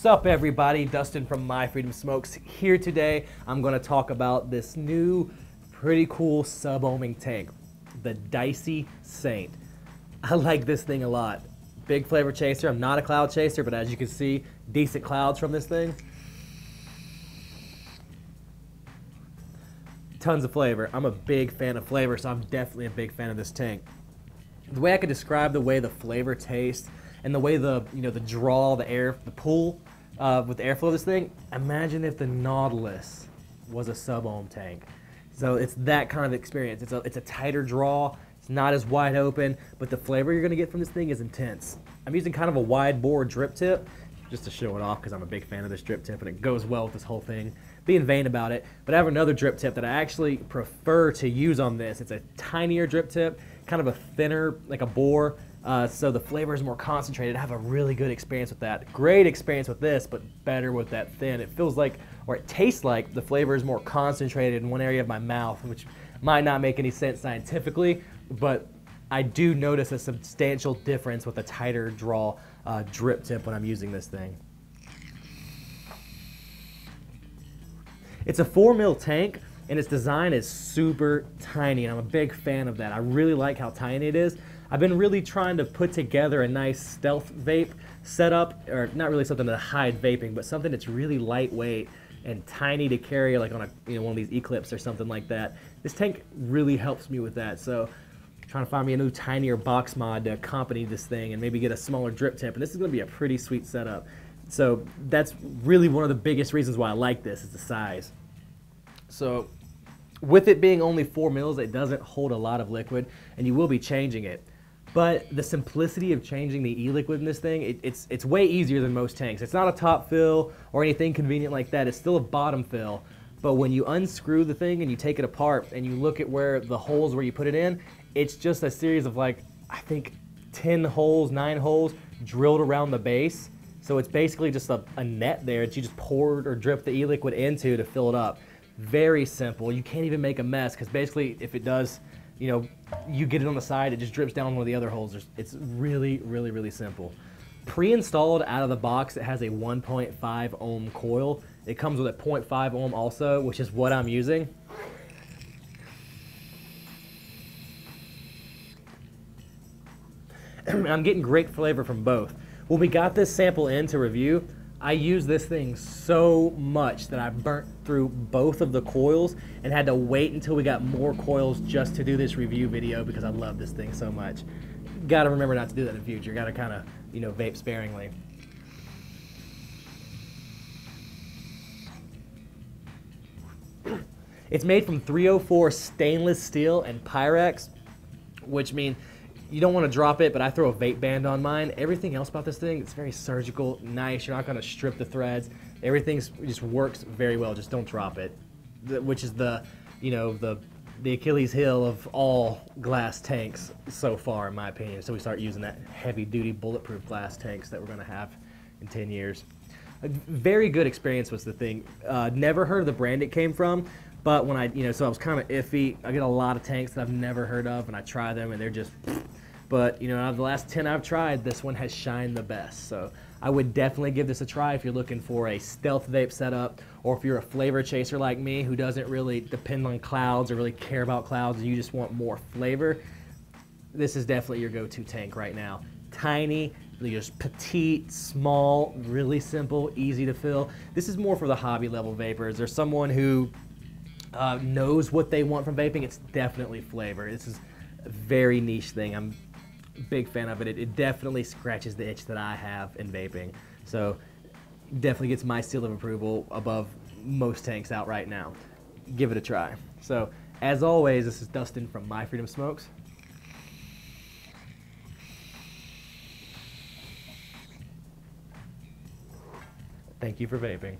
Sup everybody, Dustin from My Freedom Smokes here today. I'm gonna talk about this new pretty cool sub-ohming tank, the Dicey Saint. I like this thing a lot. Big flavor chaser, I'm not a cloud chaser, but as you can see, decent clouds from this thing. Tons of flavor. I'm a big fan of flavor, so I'm definitely a big fan of this tank. The way I could describe the way the flavor tastes and the way the you know the draw, the air, the pull uh, with the airflow of this thing. Imagine if the Nautilus was a sub-ohm tank. So it's that kind of experience. It's a it's a tighter draw. It's not as wide open, but the flavor you're gonna get from this thing is intense. I'm using kind of a wide bore drip tip just to show it off because I'm a big fan of this drip tip and it goes well with this whole thing. Being vain about it, but I have another drip tip that I actually prefer to use on this. It's a tinier drip tip, kind of a thinner, like a bore, uh, so the flavor is more concentrated. I have a really good experience with that. Great experience with this, but better with that thin. It feels like, or it tastes like, the flavor is more concentrated in one area of my mouth, which might not make any sense scientifically, but I do notice a substantial difference with a tighter draw uh, drip tip when I'm using this thing. It's a four mil tank and its design is super tiny and I'm a big fan of that. I really like how tiny it is. I've been really trying to put together a nice stealth vape setup, or not really something to hide vaping, but something that's really lightweight and tiny to carry, like on a you know one of these Eclipse or something like that. This tank really helps me with that. So trying to find me a new tinier box mod to accompany this thing and maybe get a smaller drip tip. And this is going to be a pretty sweet setup. So that's really one of the biggest reasons why I like this is the size. So with it being only four mils, it doesn't hold a lot of liquid, and you will be changing it. But the simplicity of changing the e-liquid in this thing, it, it's, it's way easier than most tanks. It's not a top fill or anything convenient like that. It's still a bottom fill. But when you unscrew the thing and you take it apart and you look at where the holes where you put it in, it's just a series of like, I think 10 holes, nine holes drilled around the base. So it's basically just a, a net there that you just poured or dripped the e-liquid into to fill it up. Very simple. You can't even make a mess because basically if it does you know, you get it on the side, it just drips down one of the other holes. It's really, really, really simple. Pre-installed out of the box, it has a 1.5 ohm coil. It comes with a 0.5 ohm also, which is what I'm using. I'm getting great flavor from both. When we got this sample in to review, I use this thing so much that I burnt through both of the coils and had to wait until we got more coils just to do this review video because I love this thing so much. Got to remember not to do that in the future. Got to kind of, you know, vape sparingly. It's made from 304 stainless steel and Pyrex, which means you don't want to drop it, but I throw a vape band on mine. Everything else about this thing, it's very surgical, nice. You're not going to strip the threads. Everything just works very well. Just don't drop it, which is the, you know, the the Achilles heel of all glass tanks so far, in my opinion. So we start using that heavy-duty bulletproof glass tanks that we're going to have in 10 years. A very good experience was the thing. Uh, never heard of the brand it came from, but when I, you know, so I was kind of iffy. I get a lot of tanks that I've never heard of, and I try them, and they're just but you know, out of the last 10 I've tried, this one has shined the best. So I would definitely give this a try if you're looking for a stealth vape setup, or if you're a flavor chaser like me who doesn't really depend on clouds or really care about clouds and you just want more flavor. This is definitely your go-to tank right now. Tiny, just petite, small, really simple, easy to fill. This is more for the hobby level vapers. There's someone who uh, knows what they want from vaping. It's definitely flavor. This is a very niche thing. I'm big fan of it. it. It definitely scratches the itch that I have in vaping. So definitely gets my seal of approval above most tanks out right now. Give it a try. So as always, this is Dustin from My Freedom Smokes. Thank you for vaping.